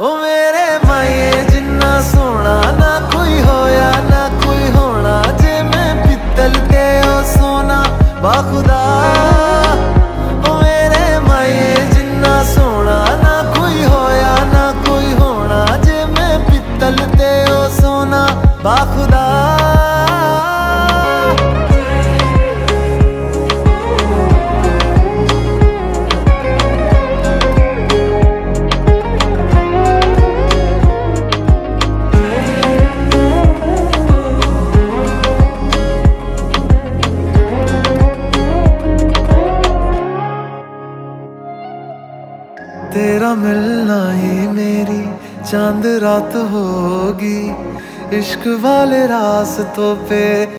ਉਹ ਮੇਰੇ ਮਾਏ, ਜਿੰਨਾ ਸੋਹਣਾ ਨਾ ਕੋਈ ਹੋਇਆ, ਨਾ ਕੋਈ ਹੋਣਾ। ਜੇ ਮੈਂ ਪਿੱਤਲ ਤੇ ਉਹ ਸੋਨਾ ਬਾਖੁਦਾ ਉਹ ਮੇਰੇ ਮਾਏ, ਜਿੰਨਾ ਸੋਹਣਾ ਨਾ ਕੋਈ ਹੋਇਆ, ਨਾ ਕੋਈ ਹੋਣਾ। ਜੇ ਮੈਂ ਪਿੱਤਲ ਤੇ ਉਹ ਸੋਨਾ ਬਾਖੁਦਾ ਤੇਰਾ ਮਿਲਣਾ ਹੀ ਮੇਰੀ ਚੰਦ ਰਾਤ ਹੋਗੀ ਇਸ਼ਕ ਵਾਲੇ ਰਾਸਤੋਂ ਪੇ